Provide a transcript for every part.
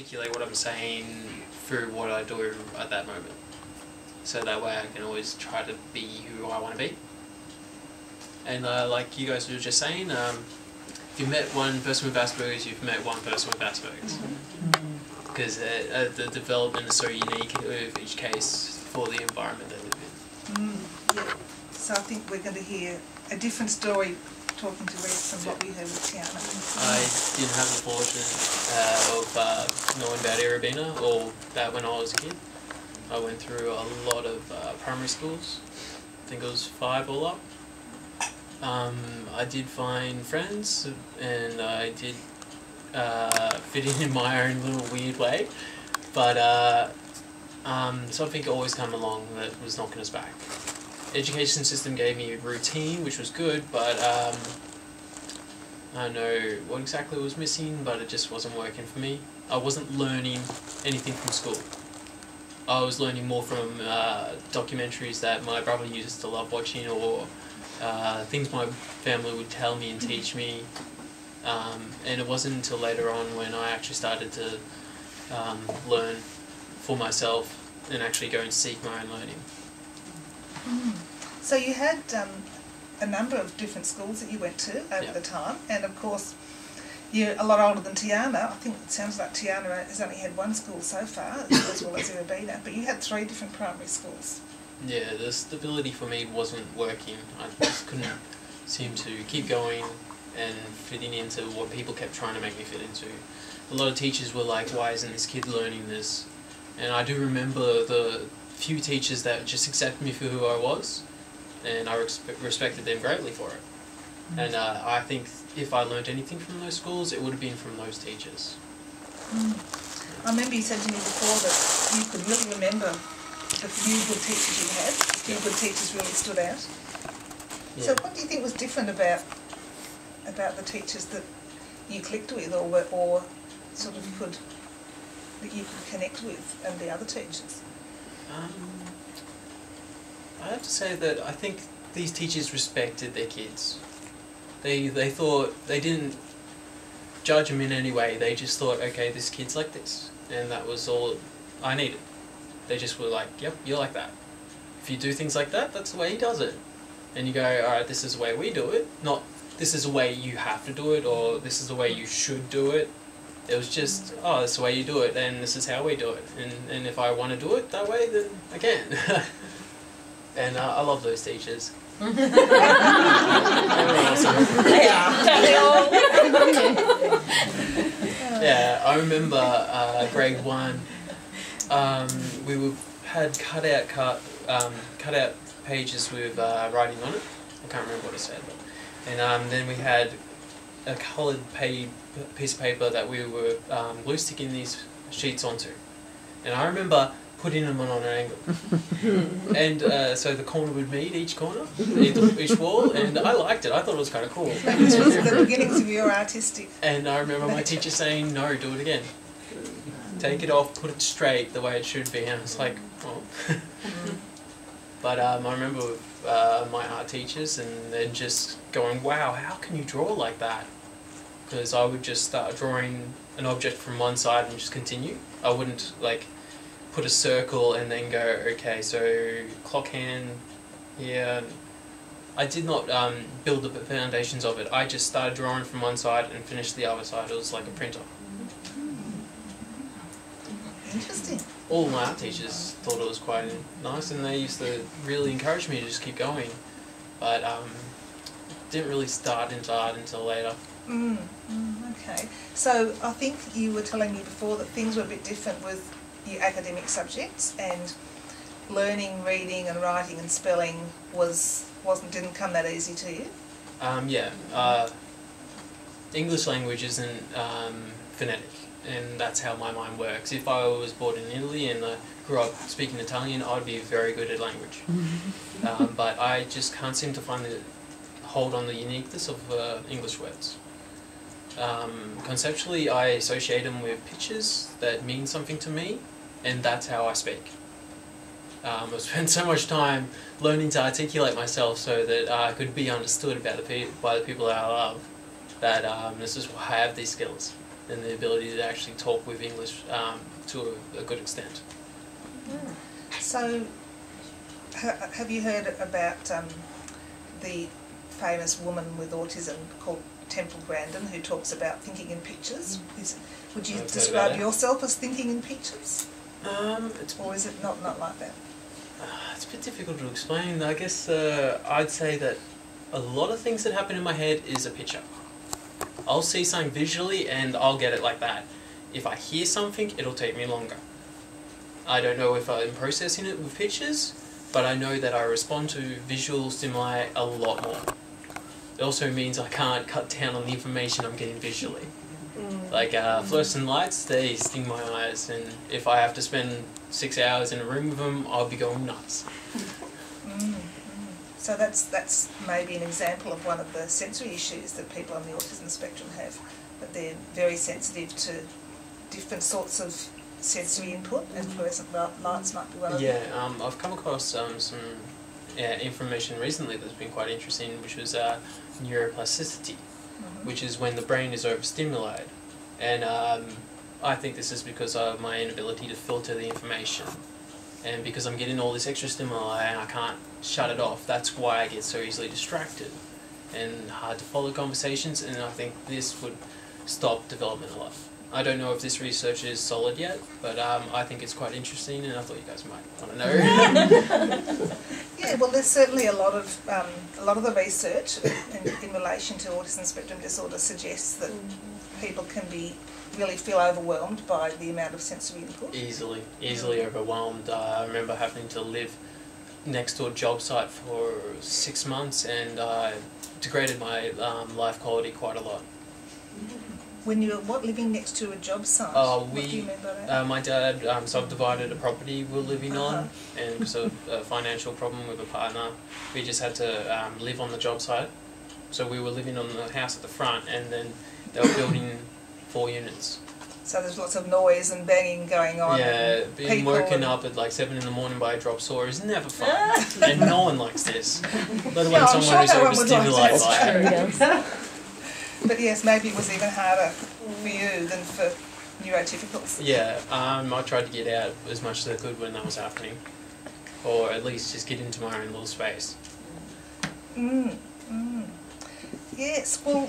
articulate what I'm saying through what I do at that moment. So that way I can always try to be who I want to be. And uh, like you guys were just saying, um, if you've met one person with Asperger's, you've met one person with Asperger's. Because uh, uh, the development is so unique of each case for the environment they live in. Mm, yeah. So I think we're going to hear a different story talking to Rex than what we heard with Tiana. I didn't have the fortune uh, of uh, knowing about Irabina or that when I was a kid. I went through a lot of uh, primary schools. I think it was five all up. Um, I did find friends and I did uh, fit in in my own little weird way, but uh, um, something always came along that was knocking us back. Education system gave me a routine, which was good, but um, I don't know what exactly was missing, but it just wasn't working for me. I wasn't learning anything from school. I was learning more from uh, documentaries that my brother used to love watching, or uh, things my family would tell me and teach me. Um, and it wasn't until later on when I actually started to um, learn for myself and actually go and seek my own learning. Mm. So you had um, a number of different schools that you went to over Yeah. the time, and of course you're a lot older than Tiana. I think it sounds like Tiana has only had one school so far, as well as Irabina, but you had three different primary schools. Yeah, the stability for me wasn't working. I just couldn't seem to keep going and fitting into what people kept trying to make me fit into. A lot of teachers were like, why isn't this kid learning this? And I do remember the few teachers that just accepted me for who I was, and I respe- respected them greatly for it. And uh, I think if I learned anything from those schools, it would have been from those teachers. Mm. I remember you said to me before that you could really remember the few good teachers you had. The few Yeah. good teachers really stood out. Yeah. So what do you think was different about about the teachers that you clicked with, or were, or sort of could that you could connect with, and the other teachers? Um, I have to say that I think these teachers respected their kids. They they thought they didn't judge them in any way. They just thought, okay, this kid's like this, and that was all I needed. They just were like, yep, you're like that. If you do things like that, that's the way he does it. And you go, all right, this is the way we do it. Not this is the way you have to do it, or this is the way you should do it. It was just, oh, that's the way you do it, and this is how we do it. And, and if I want to do it that way, then I can. and uh, I love those teachers. they. Yeah, I remember uh, grade one. Um, we were, had cut out cut um, cut out pages with uh, writing on it. I can't remember what it said, but, and um, then we had a coloured pa- piece of paper that we were um, glue sticking these sheets onto, and I remember putting them on an angle, and uh, so the corner would meet each corner, each, each wall, and I liked it. I thought it was kind of cool. This was the beginnings of your artistic. And I remember my teacher saying, no, do it again. Take it off, put it straight the way it should be. And I was like, oh. but um, I remember with, uh, my art teachers and then just going, wow, how can you draw like that? Because I would just start drawing an object from one side and just continue. I wouldn't like put a circle and then go, okay, so clock hand here. I did not um, build the foundations of it. I just started drawing from one side and finished the other side. It was like a printer. Interesting. All my art teachers thought it was quite nice, and they used to really encourage me to just keep going. But um, didn't really start into art until later. Mm, mm, okay. So I think you were telling me before that things were a bit different with your academic subjects and learning reading and writing and spelling was wasn't didn't come that easy to you. Um, yeah, uh, English language isn't um, phonetic, and that's how my mind works. If I was born in Italy and I grew up speaking Italian, I'd be very good at language. um, but I just can't seem to find the hold on the uniqueness of uh, English words. Um, conceptually, I associate them with pictures that mean something to me, and that's how I speak. Um, I've spent so much time learning to articulate myself so that I could be understood about the by the people that I love. That um, this is why I have these skills. And the ability to actually talk with English um, to a, a good extent. So, ha- have you heard about um, the famous woman with autism called Temple Grandin, who talks about thinking in pictures? Is, would you I've describe yourself as thinking in pictures, Um, it's, or is it not not like that? uh, it's a bit difficult to explain. I guess uh, I'd say that a lot of things that happen in my head is a picture. I'll see something visually and I'll get it like that. If I hear something, it'll take me longer. I don't know if I'm processing it with pictures, but I know that I respond to visual stimuli a lot more. It also means I can't cut down on the information I'm getting visually. Like uh, fluorescent lights, they sting my eyes, and if I have to spend six hours in a room with them, I'll be going nuts. Mm, mm. So that's that's maybe an example of one of the sensory issues that people on the autism spectrum have, that they're very sensitive to different sorts of sensory input, and fluorescent lights might be one of Yeah, them. um, I've come across um, some uh, information recently that's been quite interesting, which was uh, neuroplasticity, Mhm. which is when the brain is overstimulated. And um, I think this is because of my inability to filter the information. And because I'm getting all this extra stimuli and I can't shut it off, that's why I get so easily distracted and hard to follow conversations. And I think this would stop development a lot. I don't know if this research is solid yet, but um, I think it's quite interesting, and I thought you guys might want to know. Yeah, well, there's certainly a lot of um, a lot of the research in, in relation to autism spectrum disorder suggests that people can be really feel overwhelmed by the amount of sensory input. easily, easily overwhelmed. Uh, I remember having to live next to a job site for six months, and uh, degraded my um, life quality quite a lot. When you're what living next to a job site, Uh, what do you we-? Uh, my dad um, subdivided a property we were living Uh-huh. on, and because of a financial problem with a partner, we just had to um, live on the job site. So we were living on the house at the front, and then they were building four units. so there's lots of noise and banging going on. Yeah, being woken and- up at like seven in the morning by a drop saw is never fun, and no one likes this. Let alone No, I'm someone sure who's no one would like overstimulated that. by it. But yes, maybe it was even harder for you than for neurotypicals. Yeah, um, I tried to get out as much as I could when that was happening, or at least just get into my own little space. Mm, mm. Yes, well,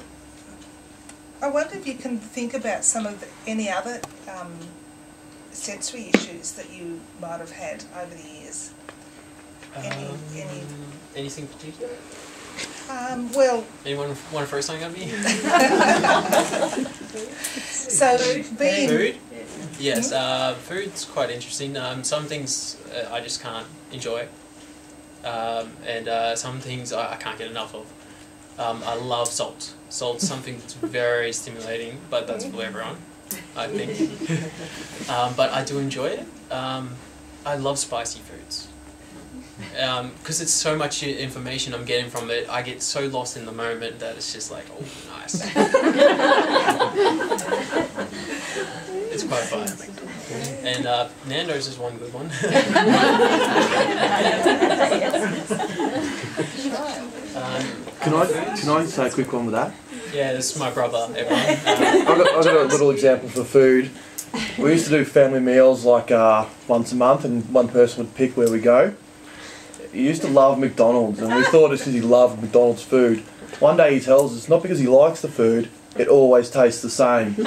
I wonder if you can think about some of the, any other um, sensory issues that you might have had over the years. Any- Um, any- anything particular? Um, well, Anyone want to throw something at me? so being Food? Yes, uh, food's quite interesting. Um, some things uh, I just can't enjoy, um, and uh, some things I, I can't get enough of. Um, I love salt. Salt's something that's very stimulating, but that's for everyone, I think. um, but I do enjoy it. Um, I love spicy foods. Because it's so much information I'm getting from it, I get so lost in the moment that it's just like, oh, nice. it's quite fun. And uh, Nando's is one good one. um, Can I can I say a quick one with that? yeah, this is my brother, everyone. Um, I've got, I've got a little example for food. We used to do family meals like uh, once a month, and one person would pick where we go. He used to love McDonald's, and we thought it's because he loved McDonald's food. One day he tells us not because he likes the food, it always tastes the same. so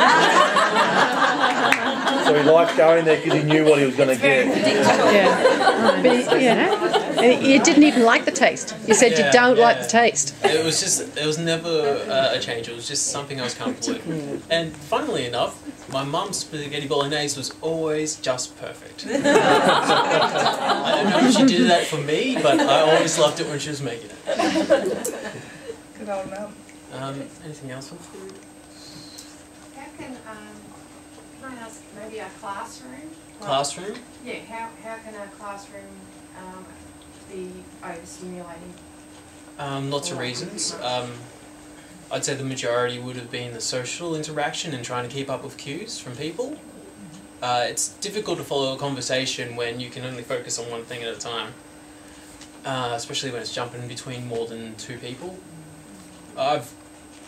he liked going there because he knew what he was going to get. Yeah. But, yeah. And you didn't even like the taste. You said Yeah, you don't like the taste. it was just, it was never uh, a change. It was just something I was comfortable with. And funnily enough, my mum's spaghetti bolognese was always just perfect. I don't know if she did that for me, but I always loved it when she was making it. good old mum. Um, anything else on food? How can, um, can I ask, maybe a classroom? Like- Classroom? Yeah, how, how can a classroom, um, be overstimulating? Um, lots of reasons. Um, I'd say the majority would have been the social interaction and trying to keep up with cues from people. Uh, it's difficult to follow a conversation when you can only focus on one thing at a time, uh, especially when it's jumping between more than two people. I've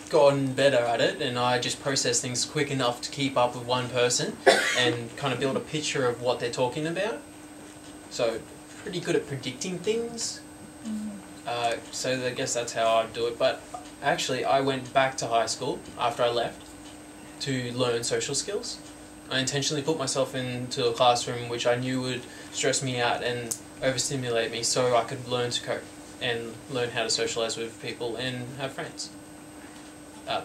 gotten better at it, and I just process things quick enough to keep up with one person and kind of build a picture of what they're talking about. So, pretty good at predicting things. Uh, so I guess that's how I do it. But actually, I went back to high school after I left to learn social skills. I intentionally put myself into a classroom which I knew would stress me out and overstimulate me, so I could learn to cope and learn how to socialize with people and have friends. Uh,